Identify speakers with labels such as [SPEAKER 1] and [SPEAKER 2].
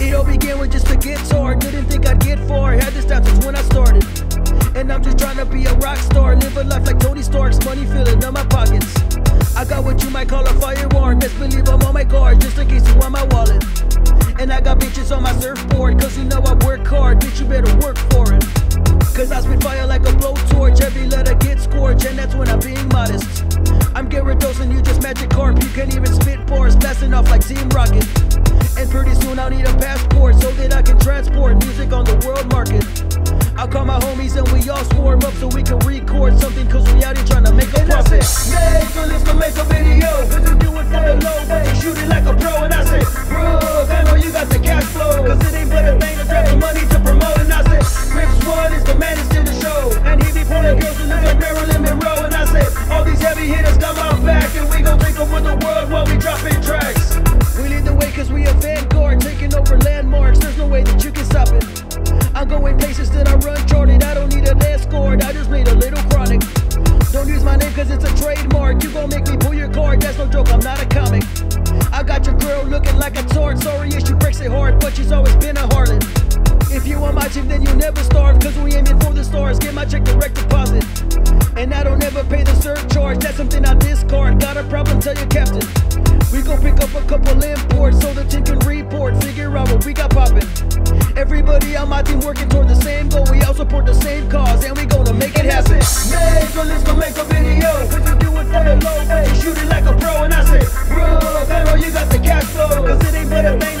[SPEAKER 1] It all began with just a guitar. Didn't think I'd get far. Had this down since when I started. And I'm just trying to be a rock star. Live a life like Tony Stark's. Money filling up my pockets. I got what you might call a firearm. Best believe I'm on my guard. Just in case you want my wallet. And I got bitches on my surfboard. Cause you know I work hard. Bitch, you better work for it. Cause I spit fire like a blowtorch. Every even spit bars. Blasting off like Team Rocket. And pretty soon I'll need a passport so that I can transport the world while we dropping tracks. We lead the way cause we a vanguard, taking over landmarks. There's no way that you can stop it. I'm going places that I run charted. I don't need an escort, I just need a little chronic. Don't use my name cause it's a trademark. You gon' make me pull your card, that's no joke, I'm not a comic. I got your girl looking like a tart. Sorry if she breaks it hard, but she's always been a harlot. If you on my team, then you never starve. Cause we aiming for the stars, get my check direct deposit. And I don't ever pay the surcharge, that's something I dislike car. Got a problem, tell your captain. We gon' pick up a couple imports so the team can report. Figure out what we got poppin'. Everybody on my team working toward the same goal. We all support the same cause, and we gonna make it happen. So let's go make a video. Cause you do it for the low, hey, shoot it like a pro. And I say, bro, Pharaoh, you got the cash flow. Cause it ain't been a thing.